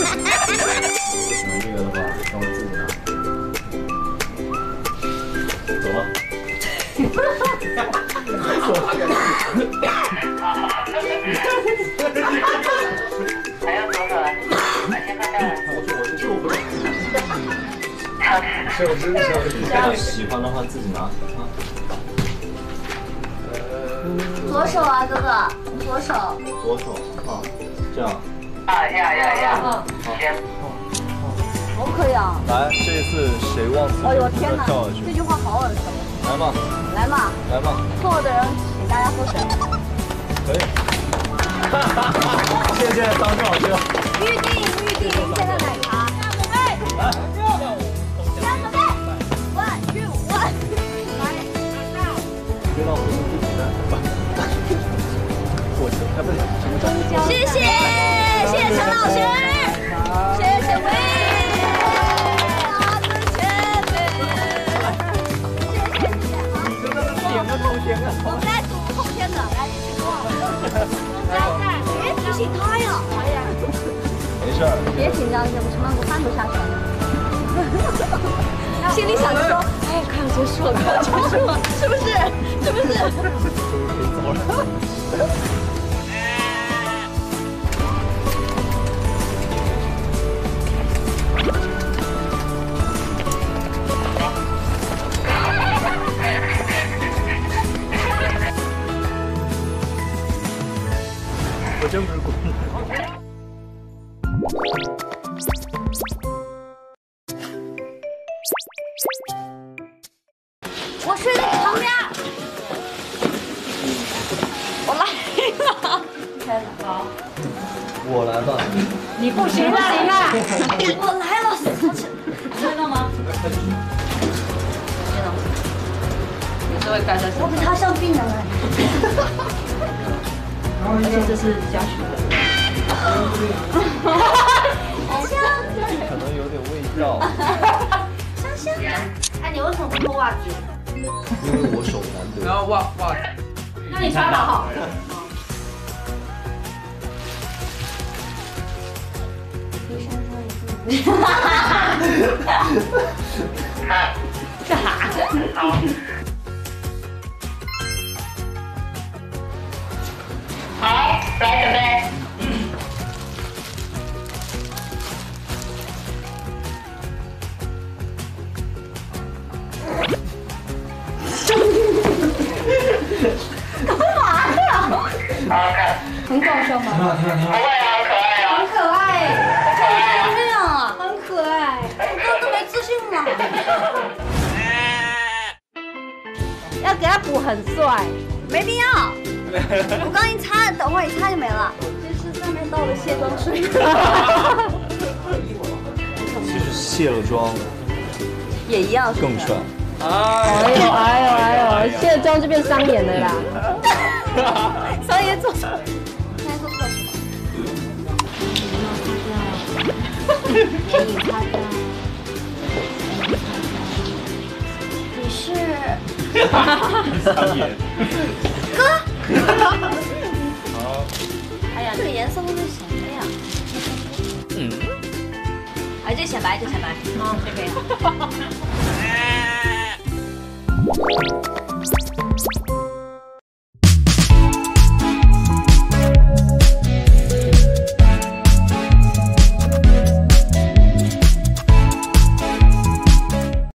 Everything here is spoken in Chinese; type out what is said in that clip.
左手啊，哥哥，左手。左手啊，这样。啊呀呀呀！行。好可以啊！来，这一次谁忘词哎呦天哪跳下去这。句话好耳熟。来嘛，来嘛，来嘛，错的人请大家喝水。可以。谢谢张老师。预定预定明天的奶茶。准备。来，加准备。One two one。别让我们自己的。过去，哎，不对，什么张？谢谢谢谢陈老师，谢谢魏老师前辈，谢谢谢谢好。点个头天啊！我们来数后天的，来你请坐。在在，别提醒他呀！哎呀，没事。别紧张，怎么成了我饭都下去了？心里想着说，哎，快要结束了，快要结束了，是不是？是不是？走了。真不是故意的。我睡在你旁边。我来了。好。我来吧。你不行了，你看。我来了，你知道吗？有时候会盖在身上，我比他像病人哎。而且这是家属的。香香可能有点味道，香香。哎，你为什么不脱袜子？因为我手难得。然后袜袜子。那你穿 好。好，很搞笑吗？不会啊，好可爱啊很。可爱，怎么这样啊？很可爱，我都没自信了。要给他补很帅，没必要。我刚一擦，等会儿一擦就没了。这是上面倒了卸妆水。其实卸了妆也一样。更帅。哎呦哎呦哎呦，卸妆就变商演了啦。商业做眼影擦掉。你是。哥？好。哎呀，这个颜色会不会显黑啊？嗯。哎，这显白，就显白。啊，这个呀。